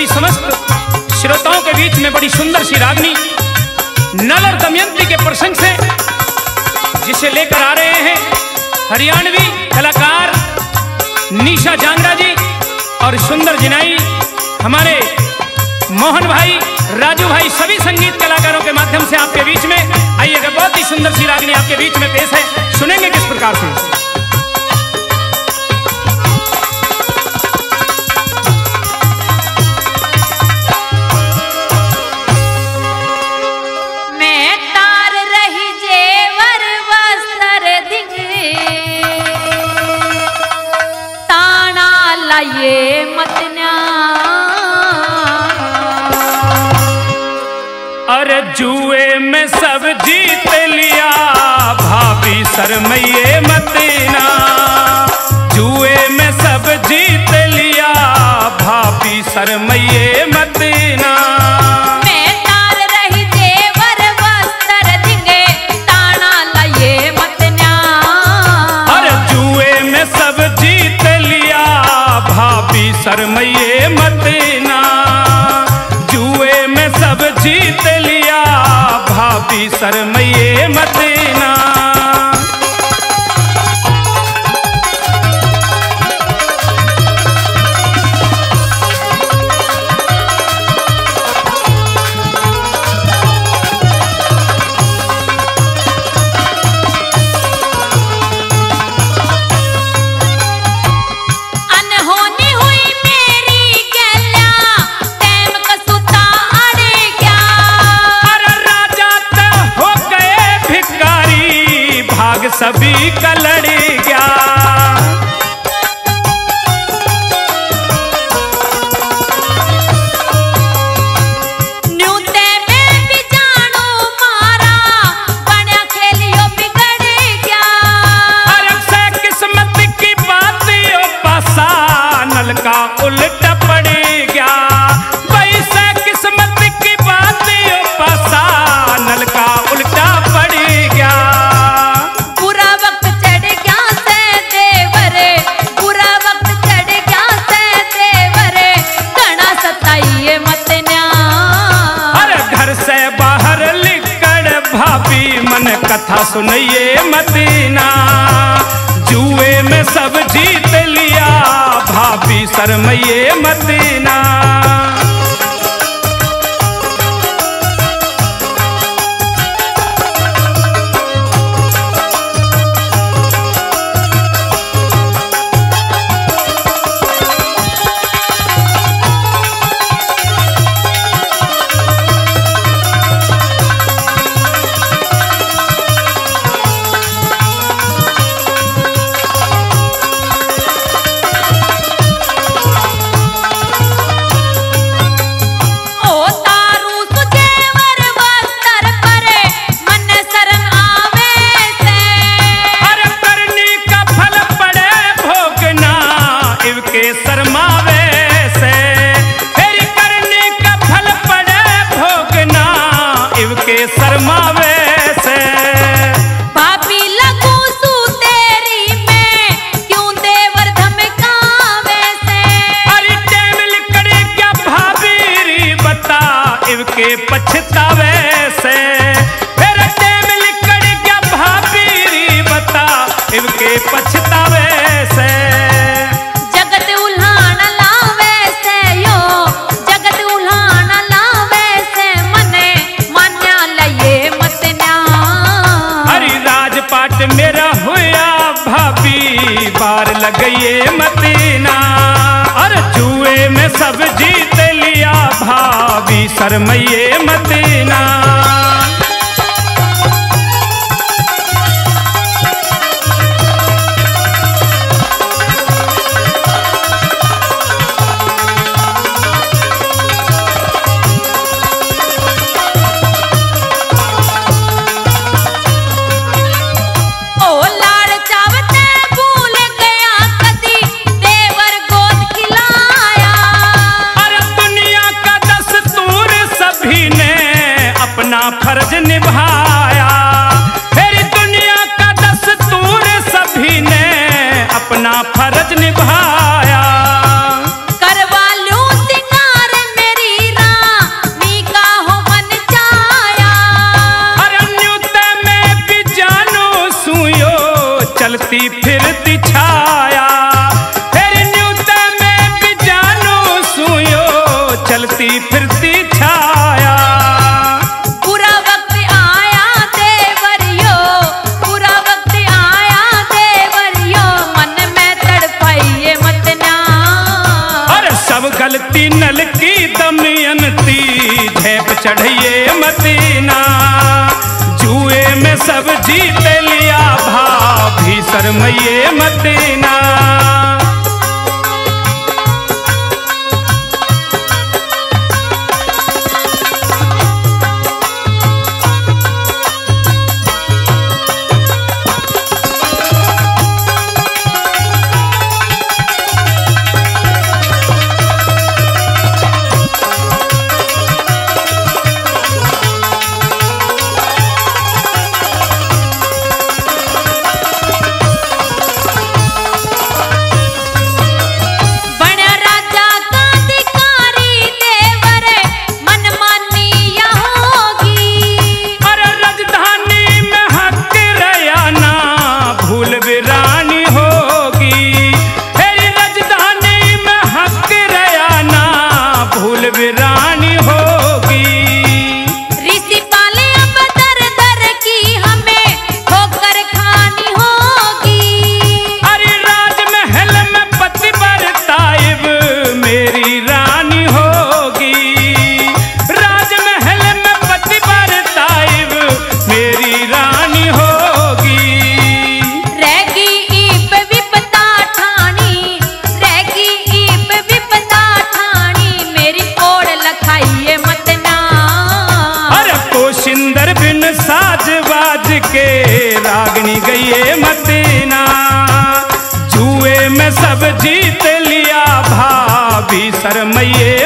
सभी समस्त श्रोताओं के बीच में बड़ी सुंदर सी रागनी नल और दमयंती के प्रसंग से जिसे लेकर आ रहे हैं हरियाणवी कलाकार निशा जांगरा जी और सुंदर जिनाई, हमारे मोहन भाई, राजू भाई, सभी संगीत कलाकारों के माध्यम से आपके बीच में आइएगा बहुत ही सुंदर सी रागनी आपके बीच में पेश है। लाइए मतन्या अरे जुए में सब जीत लिया, भाभी शरमैये मतना जुए में सब जीत लिया, भाभी शरमैये भाभी शरमैये मतीना सभी का कथा सुनइए मदीना। जुए में सब जीत लिया भाभी शरमैये मदीना। इवके पछतावे से। फिर टाइम लिकड़े क्या भाभी री बता इवके पछतावे से। जगत उल्हान लावे से यो जगत शरमैये मतीना ओ चलती फिरती छाया। पूरा वक्त आया देवरियो पूरा वक्त आया देवरियो मन में तड़पाइए मत ना। अरे सब गलती नल की दमयंती झेप चढ़िए ना जुए में सब जीत लिया भा भी शर्मये ना मैं सब जीत लिया भाभी शरमैये